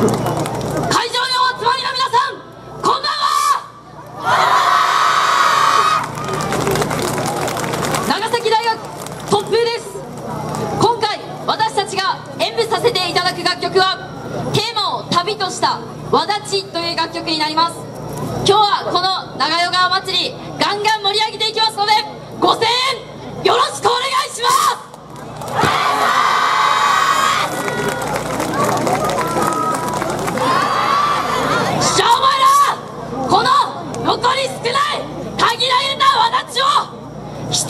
会場にお集まりの皆さんこんばんは。長崎大学トッです。今回私たちが演舞させていただく楽曲はテーマを旅とした「わだち」という楽曲になります。今日はこの長与川祭りガンガン盛り上げていきますので5000よろしくお願いします。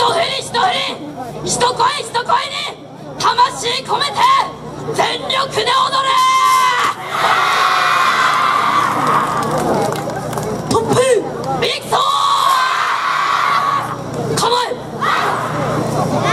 一振り一振り一声一声に魂込めて全力で踊れ！トップいくぞ構え！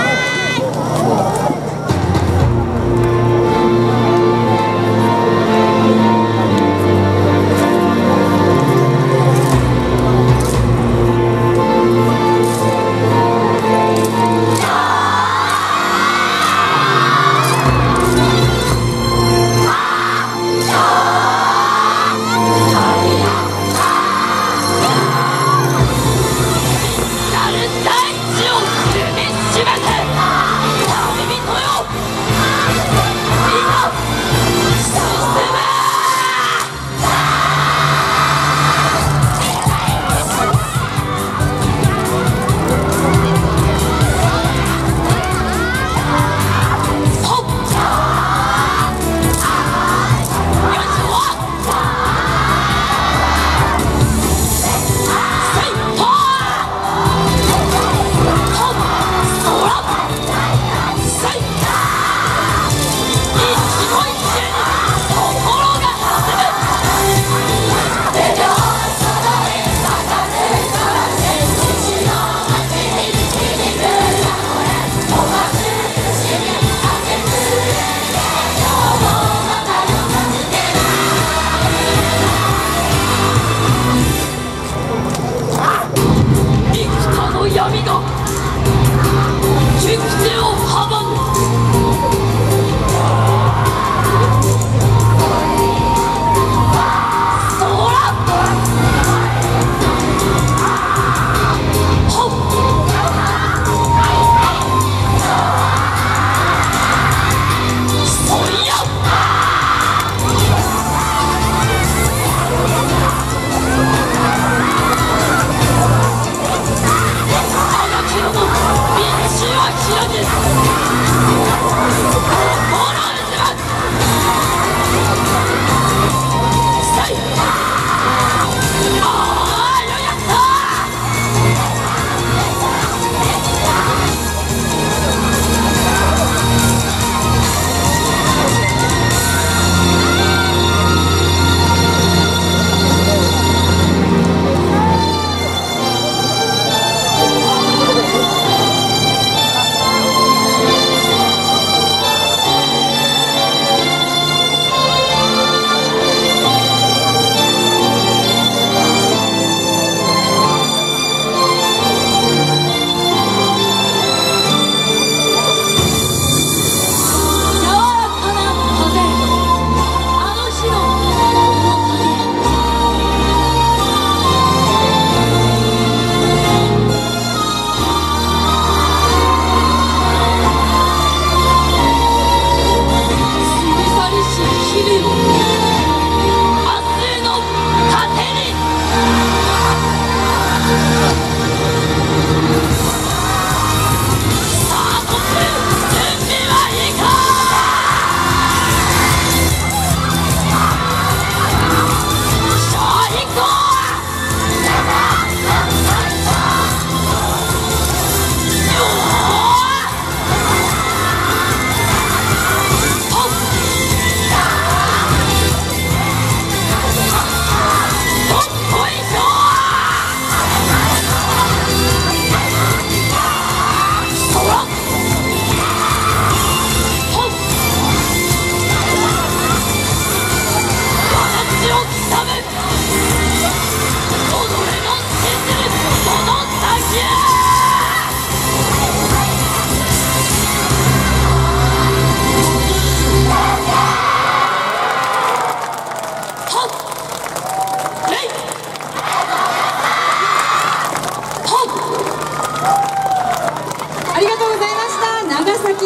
Chegou.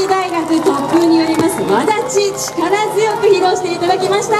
大学特訓によりますわだち力強く披露していただきました。